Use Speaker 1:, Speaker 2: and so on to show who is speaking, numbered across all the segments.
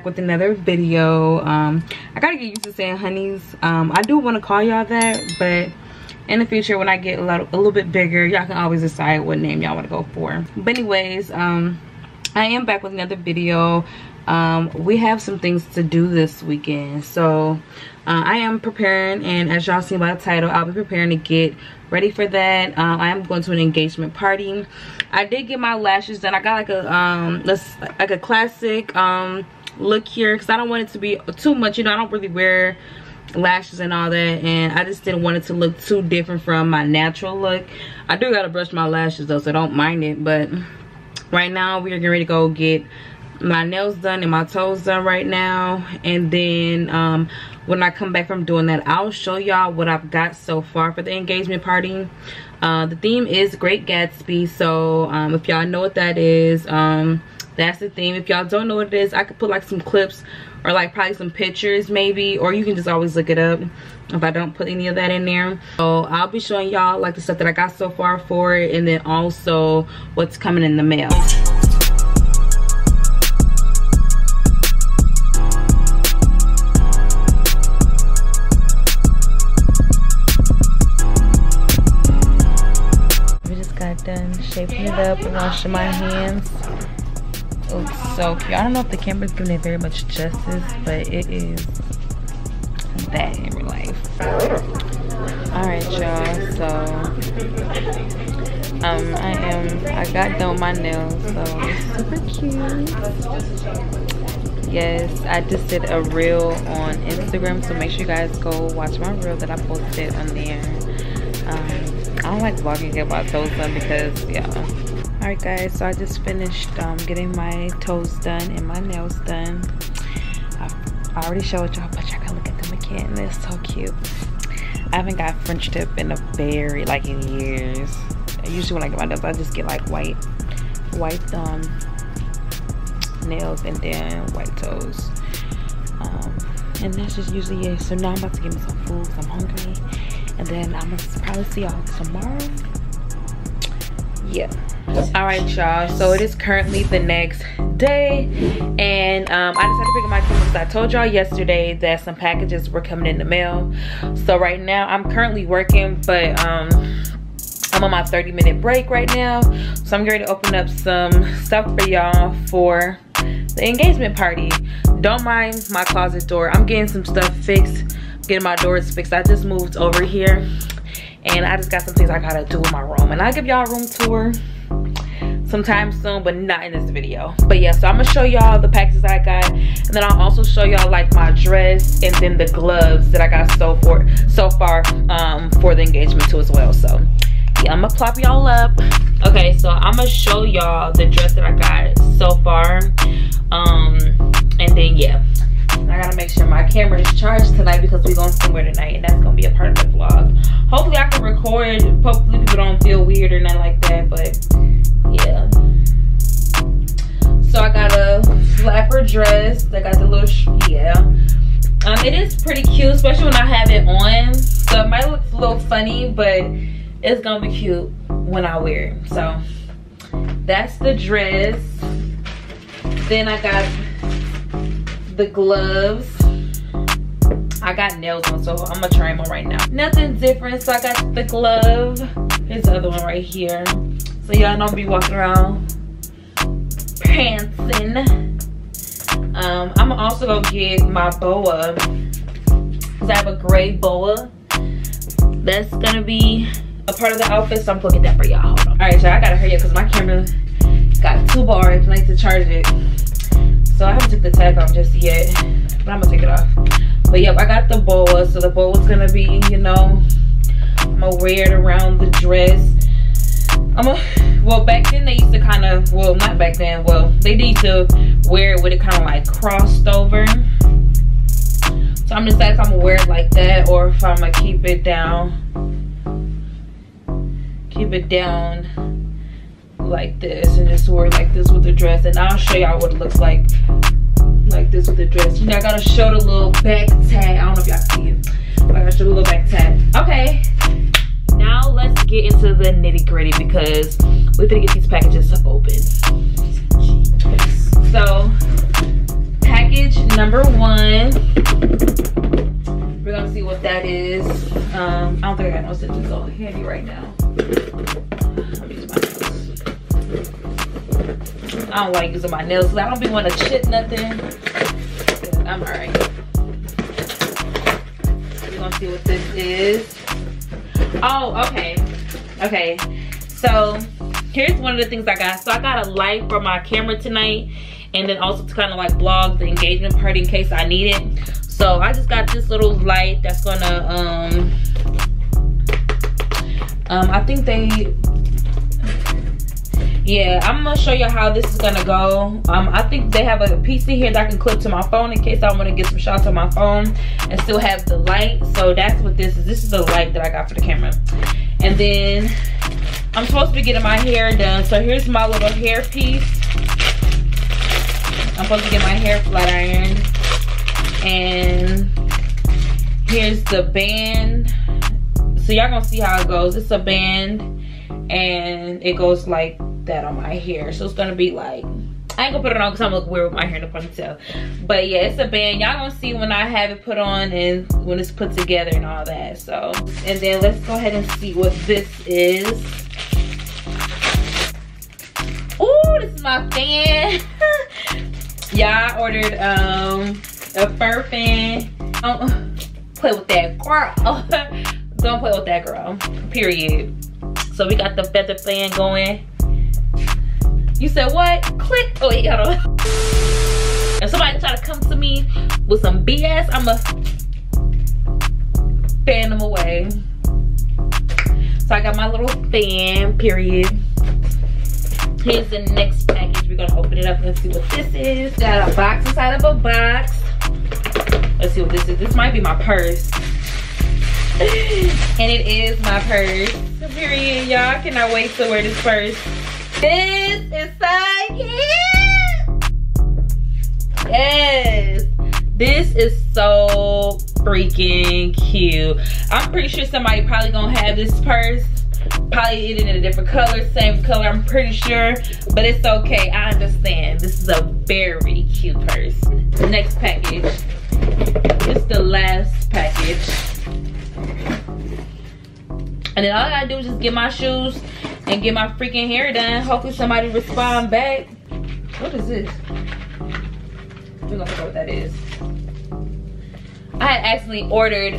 Speaker 1: back with another video. Um i gotta get used to saying honeys. Um i do want to call y'all that but in the future when i get a, lot, a little bit bigger y'all can always decide what name y'all want to go for. But anyways um i am back with another video. Um we have some things to do this weekend. So uh, i am preparing and as y'all see by the title i'll be preparing to get ready for that. Uh, i am going to an engagement party. I did get my lashes done. I got like a um like a classic um look here because i don't want it to be too much you know i don't really wear lashes and all that and i just didn't want it to look too different from my natural look. I do gotta brush my lashes though so don't mind it but right now we are getting ready to go get my nails done and my toes done right now and then um, when i come back from doing that i'll show y'all what i've got so far for the engagement party. Uh, the theme is great gatsby so um, if y'all know what that is um, that's the theme. If y'all don't know what it is i could put like some clips or like probably some pictures maybe or you can just always look it up if i don't put any of that in there. So i'll be showing y'all like the stuff that i got so far for it and then also what's coming in the mail. We just got done shaping it up washing my hands looks so cute. I don't know if the camera's giving it very much justice but it is that in real life. All right y'all. So um i am i got done my nails so. Super cute. Yes i just did a reel on instagram so make sure you guys go watch my reel that i posted on there. Um I don't like vlogging about toes done because, yeah. Alright guys, so I just finished um, getting my toes done and my nails done. I've, I already showed y'all, but y'all can look at them again. They're so cute. I haven't got French tip in a very, like in years. Usually when I get my nails, I just get like white, white um, nails and then white toes. Um, and that's just usually it. So now I'm about to get me some food I'm hungry and then i'm gonna probably see y'all tomorrow yeah. All right y'all. So it is currently the next day and um, i decided to pick up my because i told y'all yesterday that some packages were coming in the mail. So right now i'm currently working but um i'm on my 30 minute break right now. So i'm going to open up some stuff for y'all for the engagement party. Don't mind my closet door. I'm getting some stuff fixed getting my doors fixed. I just moved over here and I just got some things I gotta do in my room. And I'll give y'all a room tour sometime soon, but not in this video. But yeah, so I'm gonna show y'all the packages I got. And then I'll also show y'all like my dress and then the gloves that I got so for so far um, for the engagement too as well. So yeah, I'm gonna plop y'all up. Okay, so I'm gonna show y'all the dress that I got so far. Um, and then yeah, I gotta make sure my camera is charged tonight because we're going somewhere tonight and that's gonna be a part of the vlog. Hopefully I can record. Hopefully people don't feel weird or nothing like that, but yeah. So I got a flapper dress. I got the little, yeah. Um, it is pretty cute, especially when I have it on. So it might look a little funny, but it's gonna be cute when I wear it. So that's the dress. Then I got the gloves. I got nails on, so I'm gonna try them on right now. Nothing different, so I got the glove. Here's the other one right here. So y'all don't be walking around prancing. Um, I'm also gonna get my boa. Cause I have a gray boa. That's gonna be a part of the outfit, so I'm gonna get that for y'all. All right, y'all, I gotta hurry up because my camera got two bars I need to charge it. So I haven't took the tag off just yet, but I'm gonna take it off. But yep, I got the boa. So the boa is gonna be, you know, I'm gonna wear it around the dress. I'm gonna, well, back then they used to kind of, well, not back then, well, they need to wear it with it kind of like crossed over. So I'm deciding if I'm gonna wear it like that or if I'm gonna keep it down. Keep it down like this and just wear like this with the dress and I'll show y'all what it looks like like this with the dress. You know, I gotta show the little back tag. I don't know if y'all see it. I gotta show the little back tag. Okay. Now let's get into the nitty gritty because we're gonna get these packages to open. So, package number one. We're gonna see what that is. Um, I don't think I got no scissors on handy right now. I don't like using my nails because I don't be want to chip nothing. I'm alright. We're gonna see what this is. Oh, okay. Okay. So here's one of the things I got. So I got a light for my camera tonight and then also to kind of like vlog the engagement party in case I need it. So I just got this little light that's gonna um um I think they yeah i'm gonna show you how this is gonna go. Um i think they have a piece in here that i can clip to my phone in case i want to get some shots on my phone and still have the light. So that's what this is. This is the light that i got for the camera. And then i'm supposed to be getting my hair done. So here's my little hair piece. I'm supposed to get my hair flat ironed and here's the band. So y'all gonna see how it goes. It's a band and it goes like that on my hair. So it's gonna be like, I ain't gonna put it on because I'm gonna weird with my hair in a ponytail. But yeah, it's a band. Y'all gonna see when I have it put on and when it's put together and all that. So, and then let's go ahead and see what this is. Oh, this is my fan. Y'all ordered um a fur fan. Don't play with that girl. Don't play with that girl. Period. So we got the feather fan going. You said what? Click. Oh wait, hold on. If somebody try to come to me with some BS, I'ma fan them away. So I got my little fan, period. Here's the next package. We're gonna open it up and see what this is. Got a box inside of a box. Let's see what this is. This might be my purse. and it is my purse. Period, y'all. Cannot wait to wear this purse. This cute. Yes. This is so freaking cute. I'm pretty sure somebody probably gonna have this purse. Probably it in a different color, same color, I'm pretty sure. But it's okay, I understand. This is a very cute purse. Next package. Is the last package. And then all I gotta do is just get my shoes and get my freaking hair done. Hopefully somebody respond back. What is this? We're gonna what that is. I had actually ordered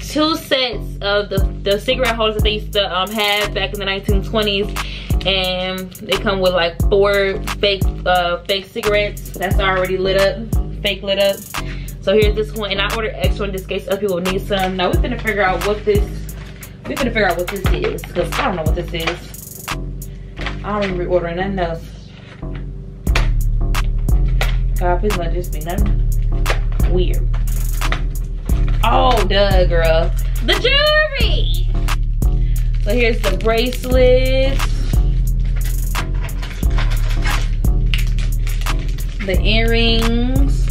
Speaker 1: two sets of the, the cigarette holders that they used to um, have back in the 1920s and they come with like four fake uh, fake cigarettes that's already lit up, fake lit up. So here's this one and I ordered extra in this case other people need some. Now we're gonna figure out what this we're gonna figure out what this is because I don't know what this is. I don't even reordering nothing else. God, please let this be nothing weird. Oh, duh, girl. The jewelry. So here's the bracelets. The earrings.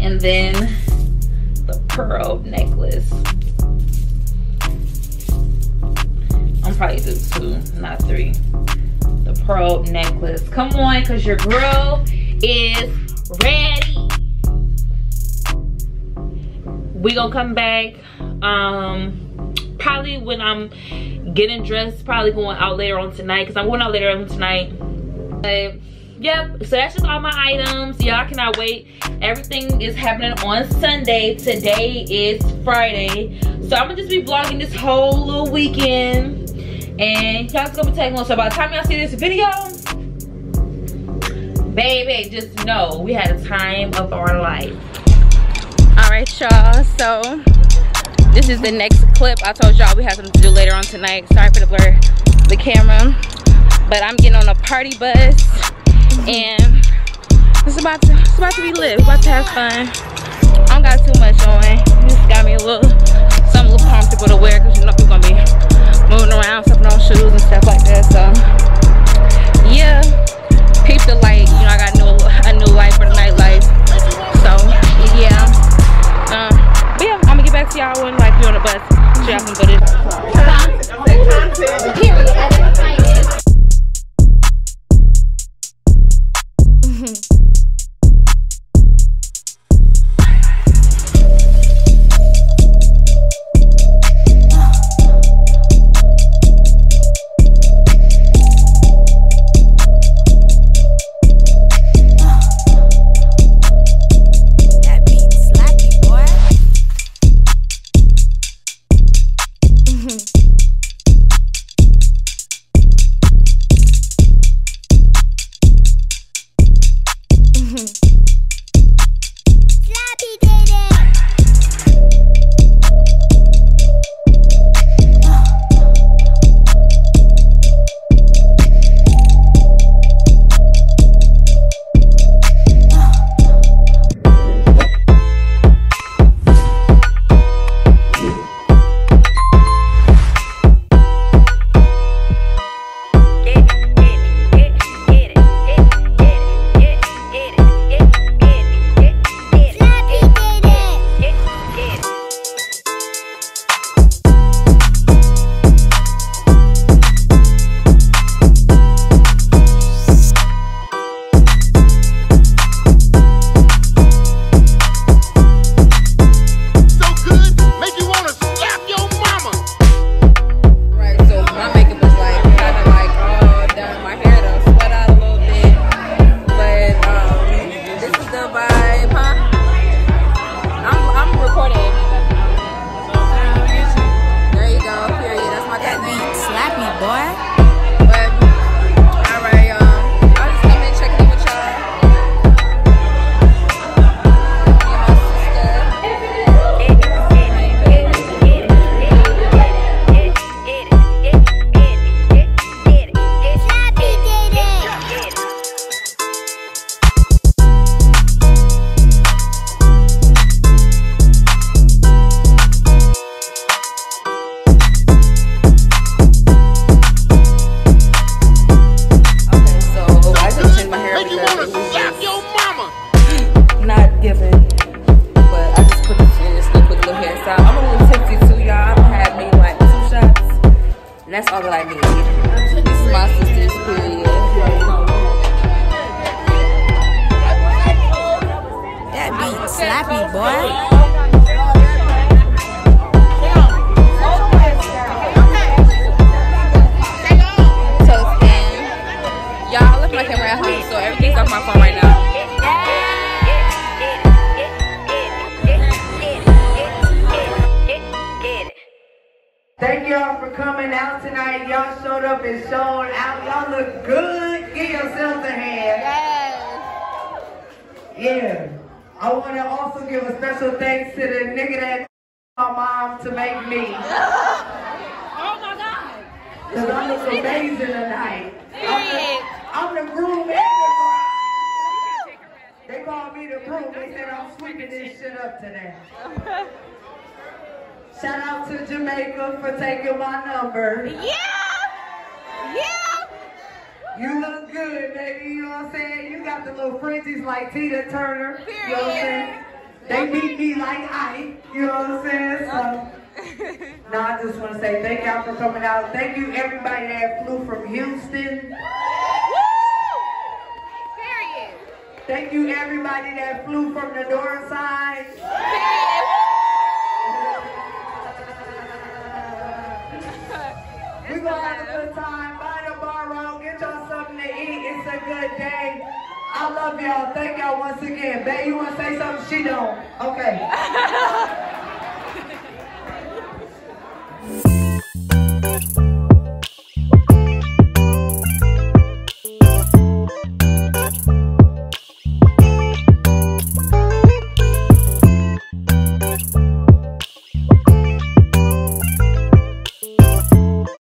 Speaker 1: And then pearl necklace. I'm probably do two, not three. The pearl necklace. Come on, cause your girl is ready. We gonna come back. Um, probably when I'm getting dressed. Probably going out later on tonight, cause I'm going out later on tonight. But, yep so that's just all my items. Y'all cannot wait. Everything is happening on sunday. Today is friday. So i'm gonna just be vlogging this whole little weekend. And y'all's gonna be taking on so by the time y'all see this video baby just know we had a time of our life. All right y'all. So this is the next clip. I told y'all we have something to do later on tonight. Sorry for the blur the camera. But i'm getting on a party bus and it's about to it's about to be lit. We're about to have fun. I don't got too much on. Just got me a little something a little comfortable to wear because you know people gonna be moving around, stepping on shoes and stuff like that. So yeah, peep the light. You know I got
Speaker 2: beat slappy, boy.
Speaker 1: Y'all, left my camera at home, so everything's on my phone right now.
Speaker 3: Thank y'all for coming out tonight. Y'all showed up and showed out. Y'all look good. Give yourselves a hand. Yes. Yeah. I want to also give a special thanks to the nigga that my mom to make me. Oh my God. Because I look amazing tonight. I'm the, I'm the groom and the bride. They called me the groom. They said I'm sweeping this shit up today. Shout out to Jamaica for taking my number.
Speaker 2: Yeah! Yeah!
Speaker 3: You look good, baby. You know what I'm saying? You got the little fringes like Tina Turner. You know what I'm saying? They beat me like Ike. You know what I'm saying? So, no, I just want to say thank y'all for coming out. Thank you everybody that flew from Houston.
Speaker 2: Period.
Speaker 3: Thank you everybody that flew from the north side. We're gonna have a good time. A good day. I love y'all. Thank y'all once again. Babe, you wanna say something? She don't. Okay.